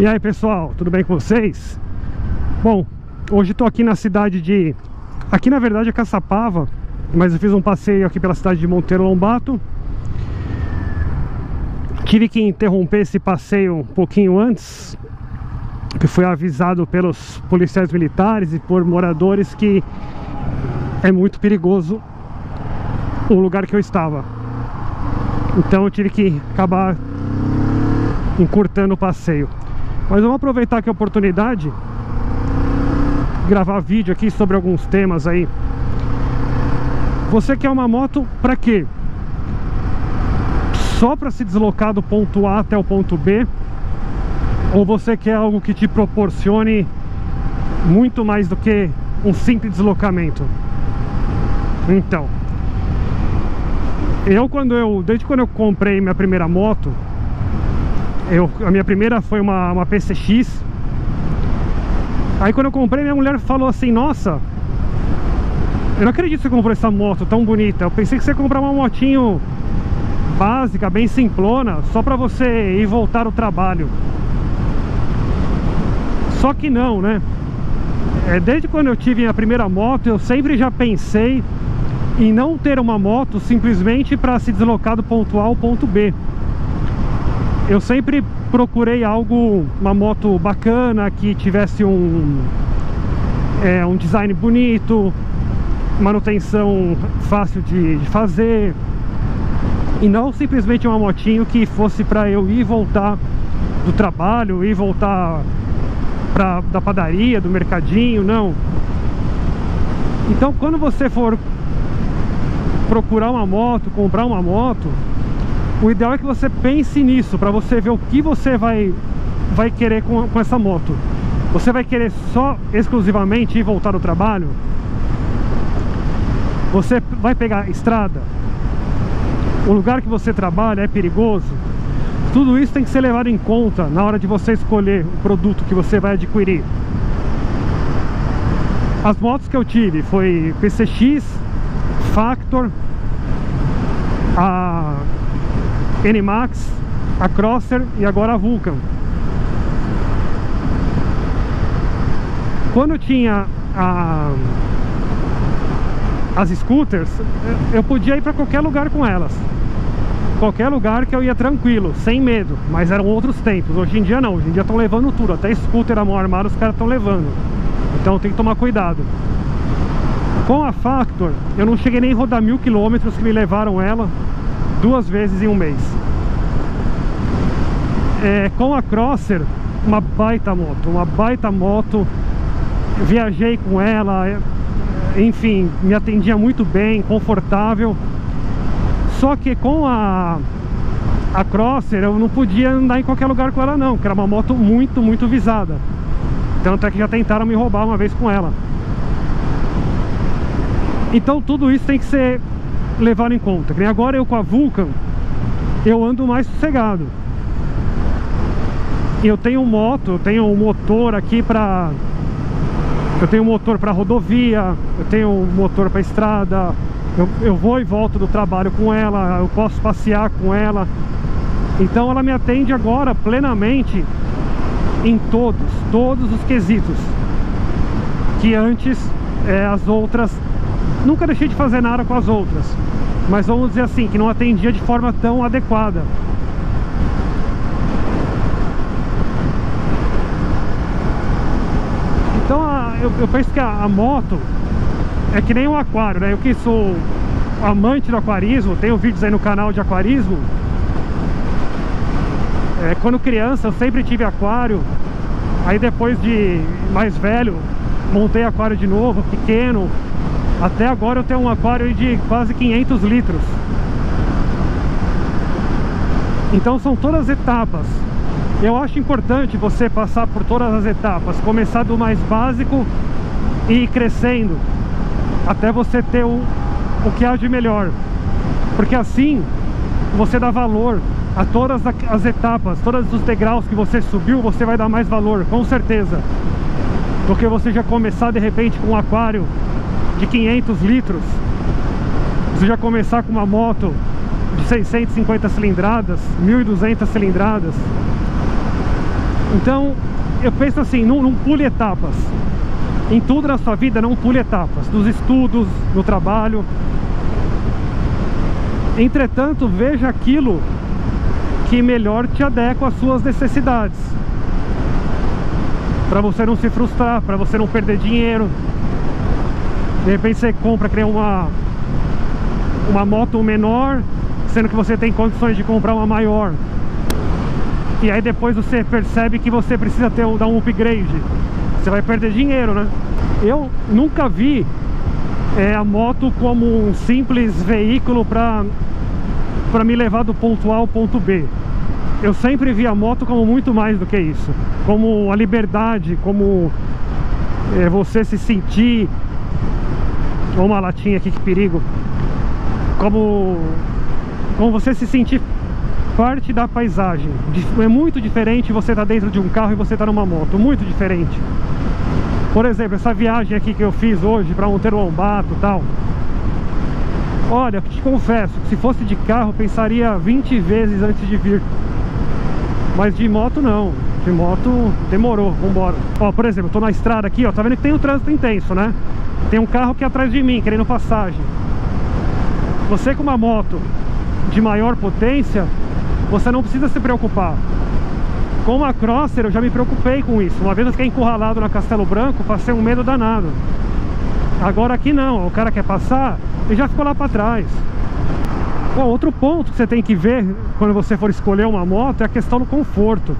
E aí pessoal, tudo bem com vocês? Bom, hoje estou aqui na cidade de... Aqui na verdade é Caçapava Mas eu fiz um passeio aqui pela cidade de Monteiro Lombato. Tive que interromper esse passeio um pouquinho antes Que foi avisado pelos policiais militares e por moradores que É muito perigoso o lugar que eu estava. Então eu tive que acabar encurtando o passeio mas vamos aproveitar aqui a oportunidade Gravar vídeo aqui sobre alguns temas aí. Você quer uma moto para quê? Só para se deslocar do ponto A até o ponto B? Ou você quer algo que te proporcione Muito mais do que um simples deslocamento? Então Eu quando eu Desde quando eu comprei minha primeira moto eu, a minha primeira foi uma, uma PCX Aí quando eu comprei, minha mulher falou assim Nossa Eu não acredito que você comprou essa moto tão bonita. Eu pensei que você ia comprar uma motinho Básica, bem simplona Só pra você ir voltar ao trabalho. Só que não, né? É, Desde quando eu tive a primeira moto Eu sempre já pensei Em não ter uma moto simplesmente para se deslocar do ponto A ao ponto B eu sempre procurei algo, uma moto bacana, que tivesse um, é, um design bonito, manutenção fácil de, de fazer e não simplesmente uma motinho que fosse para eu ir voltar do trabalho, ir voltar pra, da padaria, do mercadinho, não. Então quando você for procurar uma moto, comprar uma moto, o ideal é que você pense nisso para você ver o que você vai, vai querer com, com essa moto Você vai querer só exclusivamente ir voltar do trabalho? Você vai pegar estrada? O lugar que você trabalha é perigoso? Tudo isso tem que ser levado em conta na hora de você escolher o produto que você vai adquirir As motos que eu tive foi PCX, Factor, a NMAX, a Crosser e agora a Vulcan. Quando tinha a, as scooters, eu podia ir para qualquer lugar com elas. Qualquer lugar que eu ia tranquilo, sem medo. Mas eram outros tempos. Hoje em dia não, hoje em dia estão levando tudo. Até scooter a mão armada os caras estão levando. Então tem que tomar cuidado. Com a Factor, eu não cheguei nem a rodar mil quilômetros que me levaram ela duas vezes em um mês. É, com a Crosser uma baita moto uma baita moto. Viajei com ela é, enfim, me atendia muito bem, confortável. Só que com a a Crosser eu não podia andar em qualquer lugar com ela não, que era uma moto muito, muito visada. Tanto é que já tentaram me roubar uma vez com ela. Então tudo isso tem que ser levado em conta. Que agora eu com a Vulcan, eu ando mais sossegado. Eu tenho moto, eu tenho um motor aqui para eu tenho um motor para rodovia, eu tenho um motor para estrada, eu, eu vou e volto do trabalho com ela, eu posso passear com ela. Então ela me atende agora plenamente em todos, todos os quesitos que antes é, as outras Nunca deixei de fazer nada com as outras. Mas vamos dizer assim, que não atendia de forma tão adequada. Então a, eu, eu, penso que a, a, moto é que nem um aquário, né? Eu que sou amante do aquarismo, tenho vídeos aí no canal de aquarismo. É, Quando criança eu sempre tive aquário. Aí depois de mais velho, montei aquário de novo, pequeno até agora eu tenho um aquário de quase 500 litros. Então são todas etapas. Eu acho importante você passar por todas as etapas. Começar do mais básico e ir crescendo. Até você ter o, o que há de melhor. Porque assim você dá valor a todas as etapas, todos os degraus que você subiu, você vai dar mais valor, com certeza. Do que você já começar de repente com um aquário de 500 litros Você já começar com uma moto de 650 cilindradas 1200 cilindradas Então, eu penso assim, não, não pule etapas. Em tudo na sua vida, não pule etapas. Nos estudos, no trabalho. Entretanto, veja aquilo que melhor te adequa às suas necessidades. Para você não se frustrar, para você não perder dinheiro. De repente você compra, cria uma, uma moto menor, sendo que você tem condições de comprar uma maior. E aí depois você percebe que você precisa ter, dar um upgrade. Você vai perder dinheiro, né? Eu nunca vi é, a moto como um simples veículo para me levar do ponto A ao ponto B. Eu sempre vi a moto como muito mais do que isso. Como a liberdade, como é, você se sentir... Olha uma latinha aqui, que perigo. Como, como você se sentir parte da paisagem. É muito diferente você estar tá dentro de um carro e você estar tá numa moto. Muito diferente. Por exemplo, essa viagem aqui que eu fiz hoje para Monteiro Lombato e tal Olha, te confesso, se fosse de carro, pensaria 20 vezes antes de vir. Mas de moto não. De moto demorou, vambora. Ó, por exemplo, tô na estrada aqui, ó, tá vendo que tem um trânsito intenso, né? Tem um carro aqui atrás de mim, querendo passagem. Você com uma moto de maior potência, você não precisa se preocupar. Com uma Crosser eu já me preocupei com isso. Uma vez eu fiquei encurralado na Castelo Branco, passei um medo danado. Agora aqui não, o cara quer passar e já ficou lá para trás. Bom, outro ponto que você tem que ver quando você for escolher uma moto é a questão do conforto.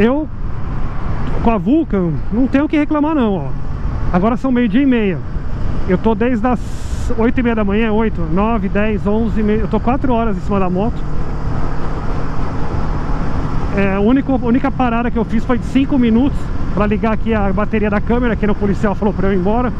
Eu, com a Vulcan, não tenho o que reclamar não, ó. Agora são meio dia e meia. Eu tô desde as 8 e meia da manhã, 8, 9, 10, 11 e meia. Eu tô 4 horas em cima da moto. É, a única, a única parada que eu fiz foi de 5 minutos para ligar aqui a bateria da câmera, que o policial falou para eu ir embora.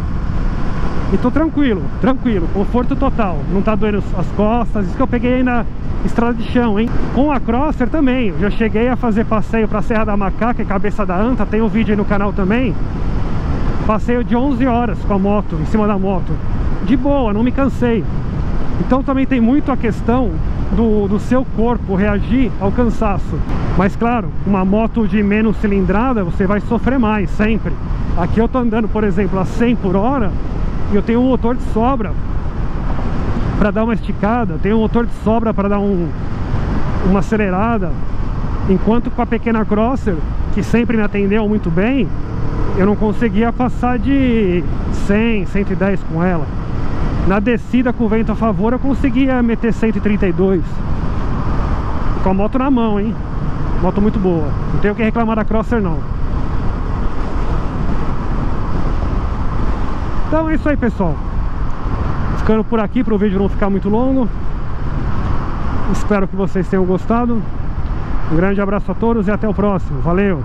E tô tranquilo, tranquilo, conforto total. Não tá doendo as costas, isso que eu peguei aí na estrada de chão, hein? Com a Crosser também, eu já cheguei a fazer passeio pra Serra da Macaca e Cabeça da Anta, tem um vídeo aí no canal também. Passeio de 11 horas com a moto, em cima da moto. De boa, não me cansei. Então também tem muito a questão do, do seu corpo reagir ao cansaço. Mas claro, uma moto de menos cilindrada você vai sofrer mais, sempre. Aqui eu tô andando, por exemplo, a 100 por hora e eu tenho um motor de sobra para dar uma esticada, tenho um motor de sobra para dar um, uma acelerada. Enquanto com a pequena Crosser, que sempre me atendeu muito bem, eu não conseguia passar de 100, 110 com ela. Na descida com o vento a favor eu conseguia meter 132 Com a moto na mão, hein? Moto muito boa. Não tenho o que reclamar da Crosser não. Então é isso aí pessoal. Ficando por aqui para o vídeo não ficar muito longo. Espero que vocês tenham gostado. Um grande abraço a todos e até o próximo. Valeu!